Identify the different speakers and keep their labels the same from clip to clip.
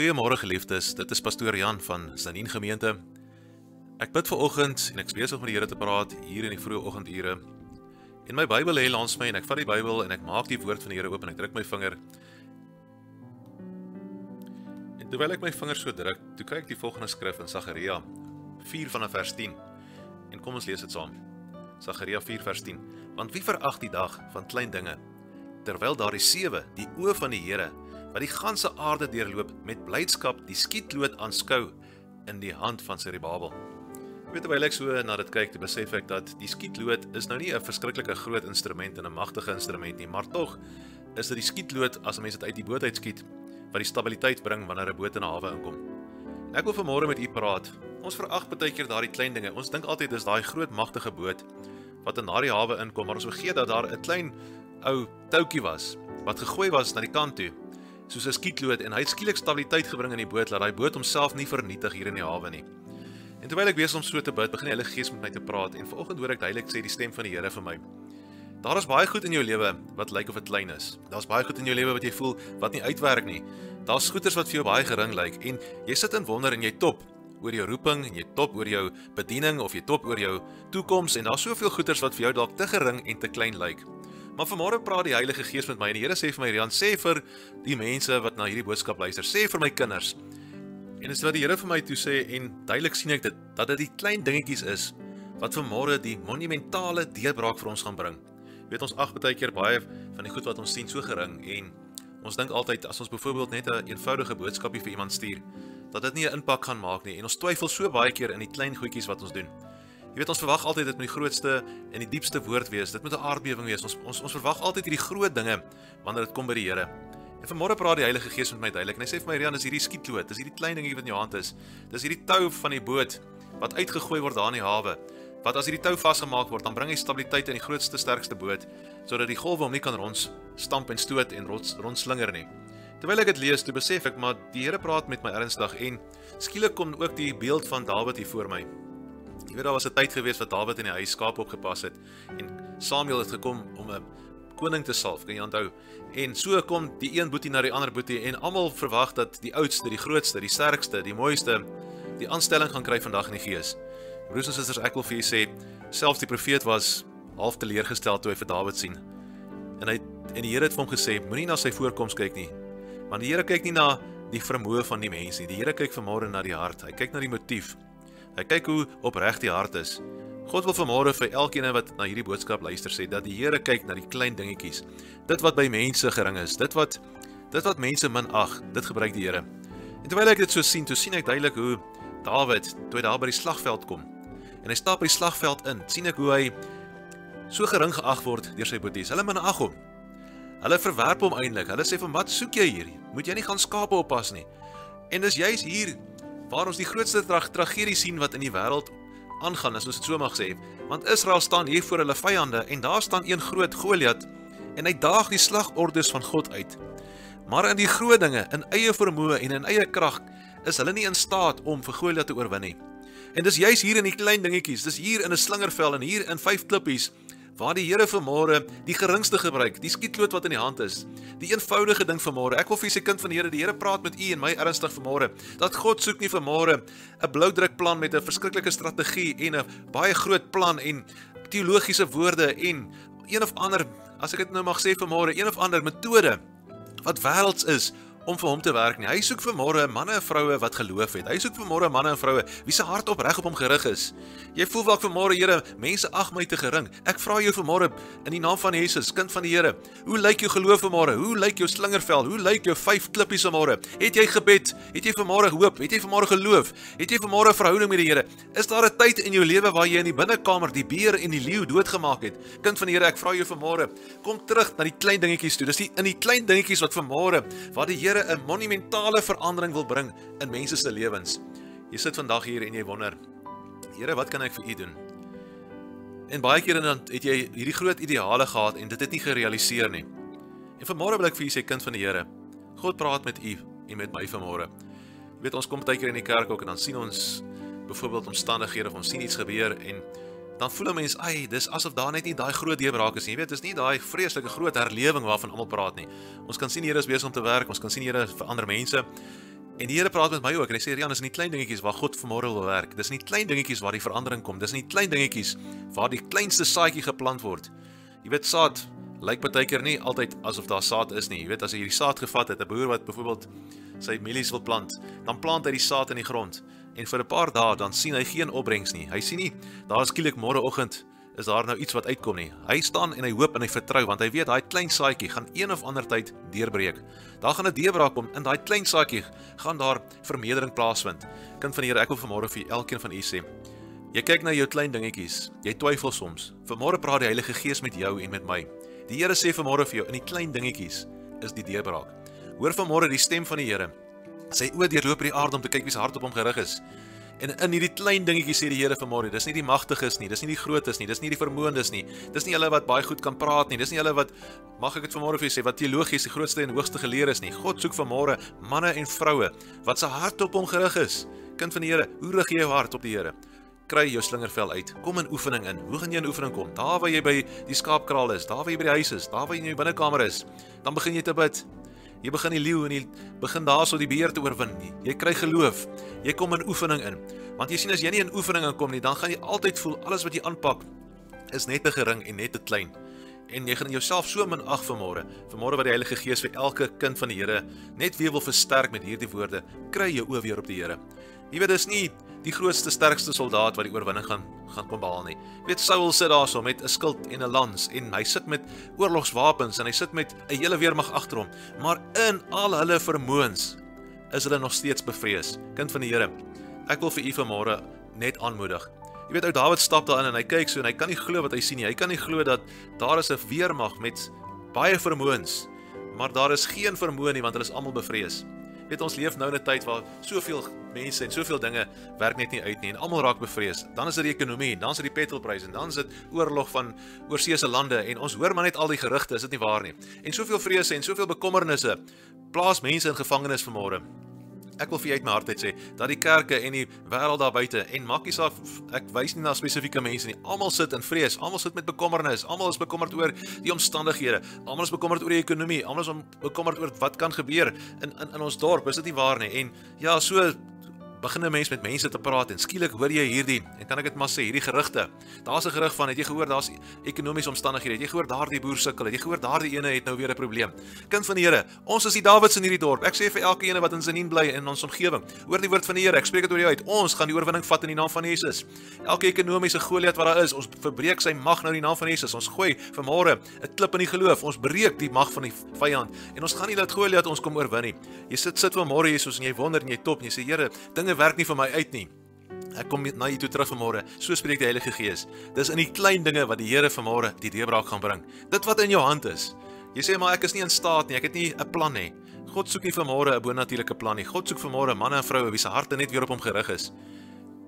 Speaker 1: Goeiemôre geliefdes, dit is pastoor Jan van Sanien Gemeente. Ek bid ver oggend en ek besig met die Here te praat hier in die vroeë oggendure. En my Bybel lê langs my en ek vat die Bybel en ek maak die woord van die Here oop en ek druk my vinger. En terwyl ek my vinger so druk, toe kyk ek die volgende skrif in Sagaria 4 vanaf vers 10. En kom ons lees dit saam. Sagaria 4 vers 10. Want wie verag die dag van klein dinge terwyl daar die sewe, die oë van die Here wat die ganse aarde deurloop met blydskap die skietlood aanskou in die hand van Serubabel. Weet terwyl ek so na dit kyk, besef ek dat die skietlood is nou nie 'n verskriklike groot instrument en 'n magtige instrument nie, maar tog is dit die skietlood as 'n mens dit uit die boot uit skiet wat die stabiliteit bring wanneer 'n boot in 'n hawe inkom. Ek wil vanmôre met u praat. Ons verag baie keer daardie klein dinge. Ons dink altyd dis daai groot magtige boot wat in daardie hawe inkom, maar ons vergeet dat daar 'n klein ou toutjie was wat gegooi was na die kant toe soos 'n skietlood en hy het skielik stabiliteit gebring in die boot dat daai boot homself nie vernietig hier in die hawe nie. En terwyl ek besig om so te bid, begin die Heilige Gees met my te praat en vanoggend hoor ek duidelik sê die stem van die Here vir my. Daar is baie goed in jou lewe wat lyk of dit klein is. Daar's baie goed in jou lewe wat jy voel wat nie uitwerk nie. Daar's goeders wat vir jou baie gering lyk en jy sit in wonder en jy top oor jou roeping en jy top oor jou bediening of jy top oor jou toekoms en daar's soveel goeders wat vir jou dalk te gering en te klein lyk. Maar vanmôre praat die Heilige Gees met my en die Here sê vir my Rian sê vir die mense wat na hierdie boodskap luister, sê vir my kinders. En dis wat die Here vir my toe sê en duidelik sien ek dit dat dit die klein dingetjies is wat vanmôre die monumentale deurbraak vir ons gaan bring. Weet ons ag baie keer baie van die goed wat ons sien so gering en ons dink altyd as ons byvoorbeeld net 'n een eenvoudige boodskapie vir iemand stuur dat dit nie 'n impak gaan maak nie en ons twyfel so baie keer in die klein goedjies wat ons doen. Jy weet ons verwag altyd dit moet die grootste en die diepste woord wees. Dit moet 'n aardbewing wees. Ons ons ons verwag altyd hierdie groot dinge wanneer dit kom by die Here. En vanmôre praat die Heilige Gees met my duidelik en hy sê vir my Rian, dis hierdie skietloot, dis hierdie klein dingetjie wat in jou hand is. Dis hierdie tou van die boot wat uitgegooi word daar in die hawe. Wat as hierdie tou vasgemaak word, dan bring hy stabiliteit in die grootste sterkste boot sodat die golwe hom nie kan rond stamp en stoot en rond rondslinger nie. Terwyl ek dit lees, toe besef ek maar die Here praat met my ernstig en skielik kom ook die beeld van Dawid hier voor my. Jy weet daar was 'n tyd gewees wat Dawid in die huis skaap opgepas het en Samuel het gekom om 'n koning te salf, kan jy onthou? En so kom die een boetie na die ander boetie en almal verwag dat die oudste, die grootste, die sterkste, die mooiste die aanstelling gaan kry vandag in die gees. Broers en susters, ek wil vir julle sê, selfs die profeet was half teleurgestel toe hy vir Dawid sien. En hy en die Here het vir hom gesê, moenie na sy voorkoms kyk nie. Want die Here kyk nie na die vermoë van die mens nie. Die Here kyk vanmôre na die hart. Hy kyk na die motief. Hy kyk hoe opreg die hart is. God wil vanmôre vir elkeen wat na hierdie boodskap luister sê dat die Here kyk na die klein dingetjies. Dit wat by mense gering is, dit wat dit wat mense minag, dit gebruik die Here. En terwyl ek dit so sien, toe sien ek duidelik hoe Dawid toe hy daar by die slagveld kom. En hy stap by die slagveld in, sien ek hoe hy so gering geag word deur sy boeties. Hulle minag hom. Hulle verwerp hom eintlik. Hulle sê vir hom, "Wat soek jy hier? Moet jy nie gaan skape oppas nie?" En dis juis hier waar ons die grootste tra tragedie sien wat in die wêreld aangaan, as ons dit so mag sê. Want Israel staan hier voor hulle vyande en daar staan een groot Goliat en hy daag die slagordes van God uit. Maar in die groot dinge, in eie vermoë en in eie krag, is hulle nie in staat om vir Goliat te oorwin nie. En dis juis hier in die klein dingetjies, dis hier in 'n slingervel en hier in vyf klippies waar die Here vanmôre die geringste gebruik, die skietlood wat in die hand is. Die eenvoudige ding vanmôre. Ek wil vir se kind van die Here, die Here praat met u en my ernstig vanmôre dat God soek nie vanmôre 'n bloudruk plan met 'n verskriklike strategie en 'n baie groot plan en teologiese woorde en een of ander, as ek dit nou mag sê vanmôre, een of ander metode wat wêrelds is om vir hom te werk nie. Hy soek vir môre manne en vroue wat geloof het. Hy soek vir môre manne en vroue wie se hart opreg op hom gerig is. Jy voel dalk vir môre, Here, mense ag my te gering. Ek vra jou vir môre in die naam van Jesus, kind van die Here, hoe lyk jou geloof vir môre? Hoe lyk jou slingervel? Hoe lyk jou vyf klippies vir môre? Het jy gebed? Het jy vir môre hoop? Het jy vir môre geloof? Het jy vir môre verhouding met die Here? Is daar 'n tyd in jou lewe waar jy in die binnekamer die beer en die leeu doodgemaak het? Kind van die Here, ek vra jou vir môre, kom terug na die klein dingetjies toe. Dis die in die klein dingetjies wat vir môre waar die Here 'n monumentale verandering wil bring in mense se lewens. Jy sit vandag hier en jy wonder, Here, wat kan ek vir U doen? En baie kere dan het jy hierdie groot ideale gehad en dit het nie gerealiseer nie. En vanmôre wil ek vir u sê kind van die Here, God praat met u en met my vanmôre. Jy weet ons kom baie keer in die kerk ook en dan sien ons byvoorbeeld omstandighede of ons sien iets gebeur en dan voel 'n mens, "Ag, dis asof daar net nie daai groot deurbraak is nie." Jy weet, dis nie daai vreeslike groot herlewing waarvan almal praat nie. Ons kan sien Here is besig om te werk, ons kan sien Here verander mense. En die Here praat met my ook en hy sê Rian, dis nie klein dingetjies waar God vanmôre wil werk. Dis nie klein dingetjies waar die verandering kom. Dis nie klein dingetjies waar die kleinste saadjie geplant word. Jy weet saad lyk baie keer nie altyd asof daar saad is nie. Jy weet as jy hierdie saad gevat het, 'n boer wat byvoorbeeld sy mielies wil plant, dan plant hy die saad in die grond en vir 'n paar dae dan sien hy geen opbrengs nie. Hy sien nie daar skielik môreoggend is daar nou iets wat uitkom nie. Hy staan en hy hoop en hy vertrou want hy weet daai klein saadjie gaan een of ander tyd deurbreek. Daar gaan 'n deurbraak kom in daai klein saadjie gaan daar vermeerdering plaasvind. Kind van die Here, ek wil vanmôre vir elkeen van u sê, jy kyk na jou klein dingetjies, jy twyfel soms. Vanmôre praat die Heilige Gees met jou en met my. Die Here sê vanmôre vir jou in die klein dingetjies is die deurbraak. Hoor vanmôre die stem van die Here. Sy oë deurloop die aarde om te kyk wie se hart op hom gerig is. En in hierdie klein dingetjies sê die Here vanmôre, dis nie die magtiges nie, dis nie die grootes nie, dis nie die vermoëndes nie. Dis nie hulle wat baie goed kan praat nie, dis nie hulle wat mag ek dit vanmôre vir julle sê wat teologies die grootste en hoogste geleer is nie. God soek vanmôre manne en vroue wat se hart op hom gerig is. Kind van die Here, hoe rig jy jou hart op die Here? kry jou slingervel uit. Kom in oefening in. Hoe gaan jy in oefening kom? Daar waar jy by die skaapkraal is, daar waar jy by die huis is, daar waar jy in jou binnekamer is, dan begin jy te bid. Jy begin die leeu en jy begin daarso die beheer te oorwin. Jy kry geloof. Jy kom in oefening in. Want jy sien as jy nie in oefening inkom nie, dan gaan jy altyd voel alles wat jy aanpak is net te gering en net te klein. En jy gaan jouself so min ag vanmôre. Vanmôre wat die Heilige Gees vir elke kind van die Here net weer wil versterk met hierdie woorde, kry jou oë weer op die Here. Jy weet dis nie die grootste sterkste soldaat wat die oorwinning gaan gaan kom behaal nie. Jy weet Saul sit daarso met 'n skild en 'n lans en hy sit met oorlogswapens en hy sit met 'n hele weermag agter hom, maar in al hulle vermoëns is hulle nog steeds bevrees. Kind van die Here, ek wil vir u vanmôre net aanmoedig. Jy weet ou Dawid stap daarin en hy kyk so en hy kan nie glo wat hy sien nie. Hy kan nie glo dat daar is 'n weermag met baie vermoëns, maar daar is geen vermoë nie want hulle is almal bevrees. Weet ons leef nou in 'n tyd waar soveel mense en soveel dinge werk net nie uit nie en almal raak bevrees. Dan is dit die ekonomie, dan is dit die petrolpryse en dan is dit oorlog van oorseese lande en ons hoor maar net al die gerugte, is dit nie waar nie? En soveel vrese en soveel bekommernisse plaas mense in gevangenis vanmôre. Ek wil vir jou uit my hart uit sê dat die kerke en die wêreld daar buite en maakie saak ek wys nie na spesifieke mense nie. Almal sit in vrees, almal sit met bekommernis, almal is bekommerd oor die omstandighede, almal is bekommerd oor die ekonomie, almal is bekommerd oor wat kan gebeur in in in ons dorp. Is dit nie waar nie? En ja, so begin 'n mens met mense te praat en skielik hoor jy hierdie en kan ek dit maar sê hierdie gerugte. Daar's 'n gerug van het jy gehoor daar's ekonomiese omstandighede. Het jy gehoor daardie boer sukkel? Het jy gehoor daardie ene het nou weer 'n probleem? Kind van die Here, ons is die Dawids in hierdie dorp. Ek sê vir elke ene wat in Senien bly in ons omgewing, hoor die woord van die Here. Ek spreek dit oor jou uit. Ons gaan die oorwinning vat in die naam van Jesus. Elke ekonomiese Goliat wat daar is, ons verbreek sy mag nou in die naam van Jesus. Ons gooi vanmôre 'n klip in die geloof. Ons breek die mag van die vyand en ons gaan nie laat Goliat ons kom oorwin nie. Jy sit sit vanmôre Jesus en jy wonder en jy top en jy sê Here, dinge dinge werk nie vir my uit nie. Ek kom na u toe terug vanmôre. So spreek die Heilige Gees. Dis in die klein dinge wat die Here vanmôre die deurbraak gaan bring. Dit wat in jou hand is. Jy sê maar ek is nie in staat nie. Ek het nie 'n plan nie. God soek nie vanmôre 'n bonatuurlike plan nie. God soek vanmôre manne en vroue wie se harte net weer op hom gerig is.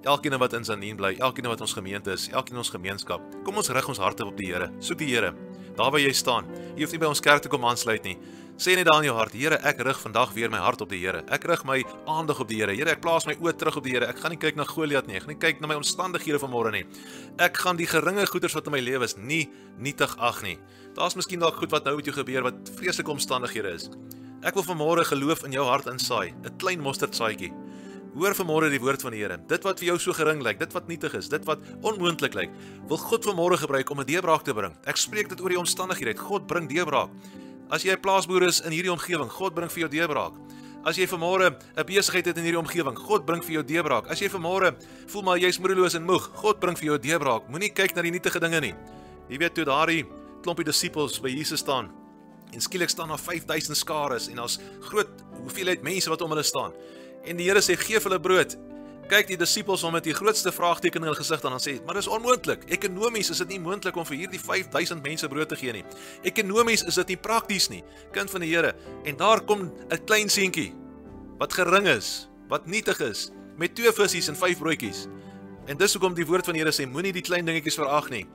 Speaker 1: Elkeen wat in Zanien bly, elkeen wat ons gemeente is, elkeen ons gemeenskap. Kom ons rig ons harte op die Here. Soek die Here. Daar waar jy staan. Jy hoef nie by ons kerk te kom aansluit nie. Sê net daar in jou hart, Here, ek rig vandag weer my hart op die Here. Ek rig my aandag op die Here. Here, ek plaas my oë terug op die Here. Ek gaan nie kyk na Goliat nie. Ek gaan nie kyk na my omstandighede vanmôre nie. Ek gaan die geringe goeders wat in my lewe is nie nietig ag nie. Daar's miskien dalk goed wat nou met jou gebeur wat vreeslike omstandighede is. Ek wil vanmôre geloof in jou hart insaai, 'n klein mosterdsaadjie. Hoor vanmôre die woord van die Here. Dit wat vir jou so gering lyk, dit wat nietig is, dit wat onmoontlik lyk, wil God vanmôre gebruik om 'n deurbraak te bring. Ek spreek dit oor die omstandighede. God bring deurbraak. As jy 'n plaasboer is in hierdie omgewing, God bring vir jou deurbraak. As jy vanmôre 'n besigheid het in hierdie omgewing, God bring vir jou deurbraak. As jy vanmôre voel maar jy's moedeloos en moeg, God bring vir jou deurbraak. Moenie kyk na die nietige dinge nie. Jy weet toe daardie klompie disippels by Jesus staan en skielik staan daar 5000 skares en daar's groot hoeveelheid mense wat om hulle staan. En die Here sê gee vir hulle brood kyk die disippels om met die grootste vraagteken in hulle gesig dan sê, maar dis onmoontlik. Ekonomies is dit nie moontlik om vir hierdie 5000 mense brood te gee nie. Ekonomies is dit nie prakties nie, kind van die Here. En daar kom 'n klein seentjie wat gering is, wat nietig is, met twee visse en vyf broodjies. En dis hoekom die woord van die Here sê, moenie die klein dingetjies verag nie.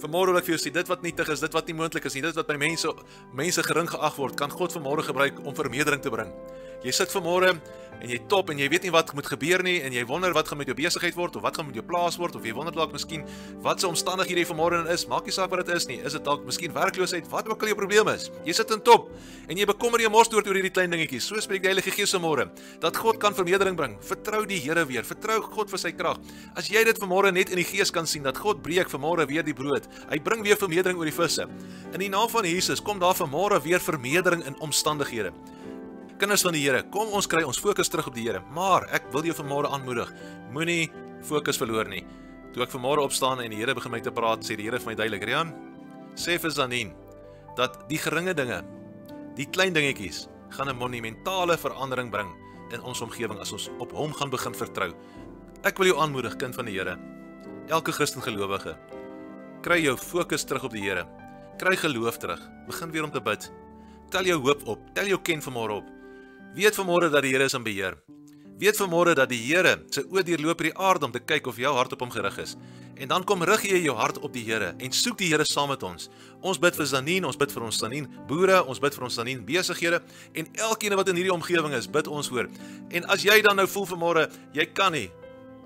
Speaker 1: Vanmôre wil ek vir jou sê dit wat nietig is, dit wat nie moontlik is nie, dit wat by mense mense gering geag word, kan God vanmôre gebruik om vermeerdering te bring. Jy sit vanmôre en jy top en jy weet nie wat moet gebeur nie en jy wonder wat gaan met jou besigheid word of wat gaan met jou plaas word of jy wonder dalk miskien wat se omstandighede jy vanmôre in is. Maak nie saak wat dit is nie. Is dit dalk miskien werkloosheid? Wat ook al jou probleem is. Jy sit in top en jy bekommer jou mors oor hierdie klein dingetjies. So spreek die Heilige Gees vanmôre dat God kan vermeerdering bring. Vertrou die Here weer. Vertrou God vir sy krag. As jy dit vanmôre net in die gees kan sien dat God breek vanmôre weer die brood. Hy bring weer vermeerdering oor die visse. In die naam van Jesus kom daar vanmôre weer vermeerdering in omstandighede. Kinders van die Here, kom ons kry ons fokus terug op die Here. Maar ek wil jou vanmôre aanmoedig, moenie fokus verloor nie. Toe ek vanmôre opstaan en die Here begin my te praat, sê die Here vir my duidelik, Rian, sê vir Zanin dat die geringe dinge, die klein dingetjies, gaan 'n monumentale verandering bring in ons omgewing as ons op hom gaan begin vertrou. Ek wil jou aanmoedig, kind van die Here. Elke Christen gelowige, kry jou fokus terug op die Here. Kry geloof terug. Begin weer om te bid. Tel jou hoop op. Tel jou ken vanmôre op. Weet vanmôre dat die Here is in beheer. Weet vanmôre dat die Here sy oë deurloop hierdie aarde om te kyk of jou hart op hom gerig is. En dan kom rig jy jou hart op die Here en soek die Here saam met ons. Ons bid vir Zanine, ons bid vir ons Zanine boere, ons bid vir ons Zanine besighede en elkeen wat in hierdie omgewing is, bid ons voor. En as jy dan nou voel vanmôre, jy kan nie.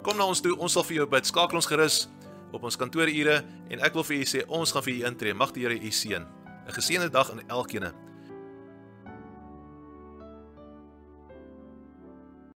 Speaker 1: Kom na ons toe, ons sal vir jou bid. Skakel ons gerus op ons kantoorure en ek wil vir u sê ons gaan vir u intree. Mag die Here u seën. 'n Geseënde dag aan elkeen.